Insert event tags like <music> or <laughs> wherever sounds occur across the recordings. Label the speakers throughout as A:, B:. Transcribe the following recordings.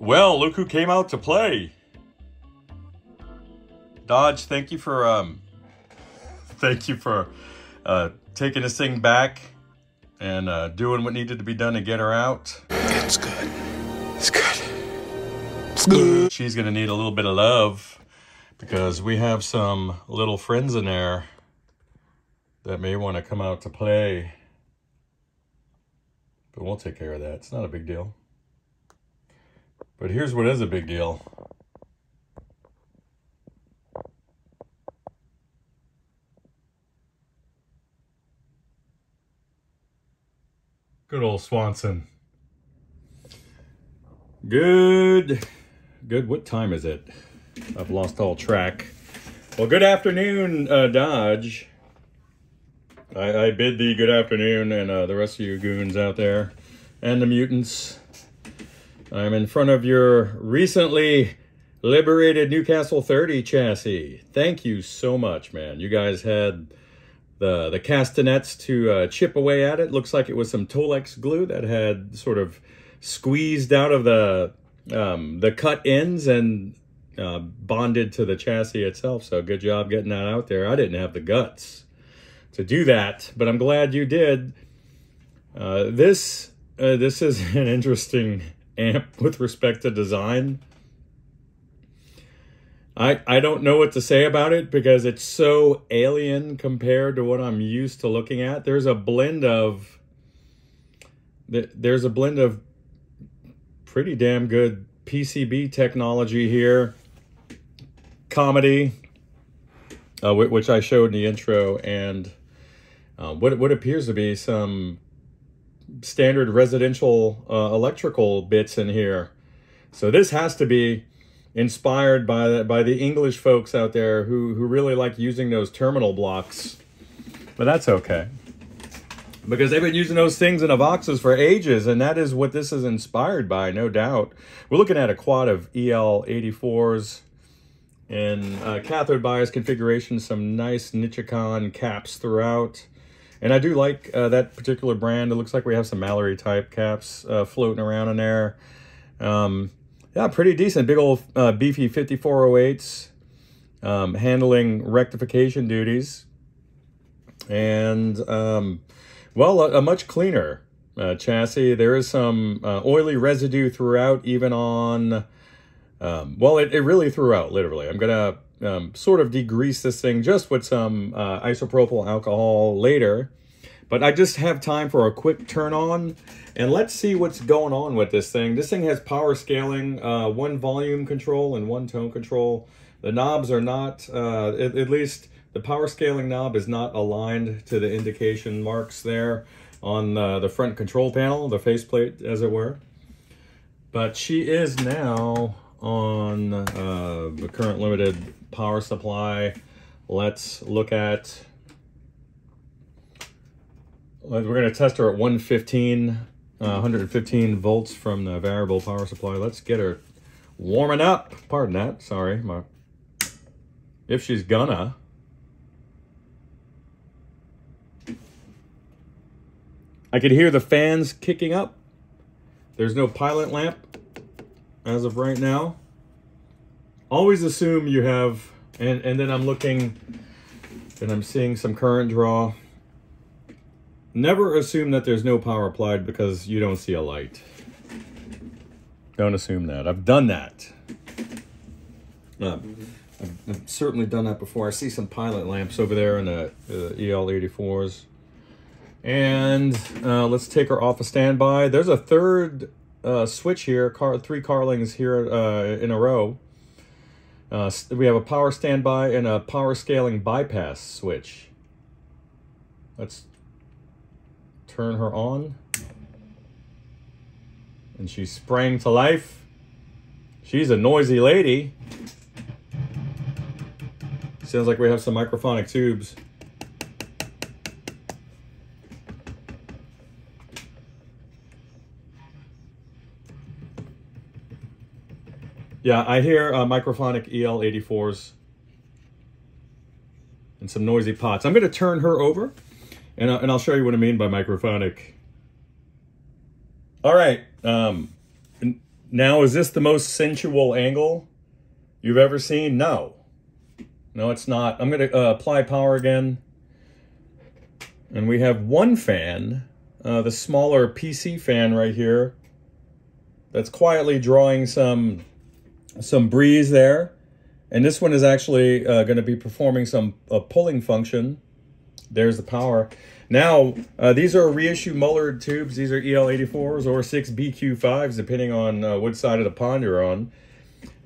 A: Well, look who came out to play. Dodge, thank you for um <laughs> thank you for uh taking this thing back and uh doing what needed to be done to get her out.
B: It's good. It's good. It's good.
A: She's gonna need a little bit of love because we have some little friends in there that may want to come out to play. But we'll take care of that. It's not a big deal. But here's what is a big deal. Good old Swanson. Good. Good. What time is it? I've lost all track. Well, good afternoon, uh, Dodge. I, I bid thee good afternoon, and uh, the rest of you goons out there, and the mutants. I'm in front of your recently liberated Newcastle 30 chassis. Thank you so much, man. You guys had the the castanets to uh, chip away at it. Looks like it was some Tolex glue that had sort of squeezed out of the um, the cut ends and uh, bonded to the chassis itself. So good job getting that out there. I didn't have the guts to do that, but I'm glad you did. Uh, this uh, this is <laughs> an interesting amp <laughs> with respect to design. I I don't know what to say about it because it's so alien compared to what I'm used to looking at. There's a blend of there's a blend of pretty damn good PCB technology here, comedy, uh, which I showed in the intro, and uh, what what appears to be some standard residential uh, electrical bits in here. So this has to be inspired by the, by the English folks out there who who really like using those terminal blocks. But that's okay. Because they've been using those things in the Voxes for ages, and that is what this is inspired by, no doubt. We're looking at a quad of EL84s and uh, cathode bias configuration, some nice Nichicon caps throughout. And I do like uh, that particular brand. It looks like we have some Mallory type caps uh, floating around in there. Um, yeah, pretty decent. Big old uh, beefy 5408s um, handling rectification duties. And, um, well, a, a, much cleaner uh, chassis. There is some uh, oily residue throughout, even on, um, well, it, it really throughout, literally. I'm going to um, sort of degrease this thing just with some uh, isopropyl alcohol later. But I just have time for a quick turn on and let's see what's going on with this thing. This thing has power scaling, uh, one volume control and one tone control. The knobs are not, uh, at, at least the power scaling knob is not aligned to the indication marks there on uh, the front control panel, the faceplate as it were. But she is now on uh, the current limited power supply. Let's look at, we're going to test her at 115, uh, 115 volts from the variable power supply. Let's get her warming up. Pardon that, sorry. My, if she's gonna. I could hear the fans kicking up. There's no pilot lamp as of right now. Always assume you have, and, and then I'm looking and I'm seeing some current draw. Never assume that there's no power applied because you don't see a light. Don't assume that. I've done that. Uh, I've, I've, certainly done that before. I see some pilot lamps over there in the uh, EL84s. And uh, let's take her off of standby. There's a third uh, switch here, car, three Carlings here uh, in a row. Uh, we have a power standby and a power scaling bypass switch. Let's turn her on. And she sprang to life. She's a noisy lady. Sounds like we have some microphonic tubes. Yeah, I hear uh, microphonic EL84s and some noisy pots. I'm going to turn her over, and, uh, and I'll show you what I mean by microphonic. All right. Um, Now, is this the most sensual angle you've ever seen? No. No, it's not. I'm going to uh, apply power again. And we have one fan, uh, the smaller PC fan right here, that's quietly drawing some some breeze there. And this one is actually uh, going to be performing some a pulling function. There's the power. Now, uh, these are reissue Mullard tubes. These are EL84s or 6BQ5s, depending on uh, which side of the pond you're on.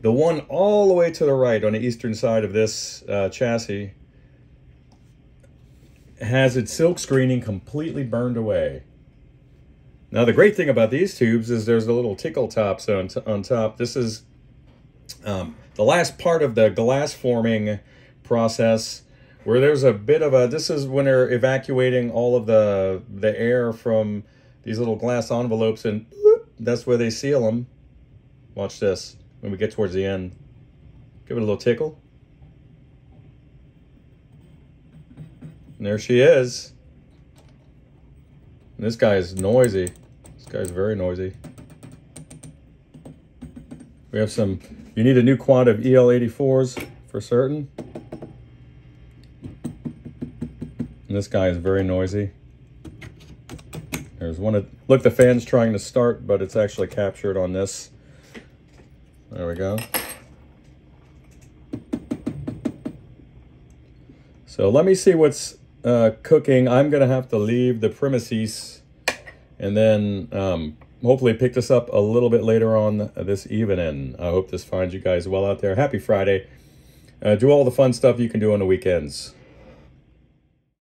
A: The one all the way to the right on the eastern side of this uh, chassis has its silk screening completely burned away. Now, the great thing about these tubes is there's a little tickle tops on, on top. This is um, the last part of the glass forming process where there's a bit of a, this is when they're evacuating all of the, the air from these little glass envelopes and whoop, that's where they seal them. Watch this when we get towards the end. Give it a little tickle. And there she is. And this guy is noisy. This guy's very noisy. We have some, you need a new quad of EL84s for certain. And this guy is very noisy. There's one of, look, the fan's trying to start, but it's actually captured on this. There we go. So let me see what's uh, cooking. I'm to have to leave the premises and then um, hopefully pick this up a little bit later on this evening. I hope this finds you guys well out there. Happy Friday. Uh, do all the fun stuff you can do on the weekends.